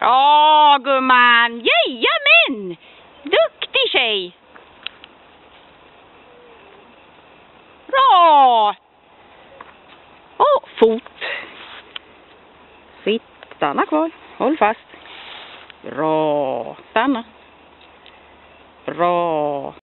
Ja, gumman. Jajamän! Duktig tjej. Bra! Och fot. Sitt. Stanna kvar. Håll fast. Bra. Stanna. Bra.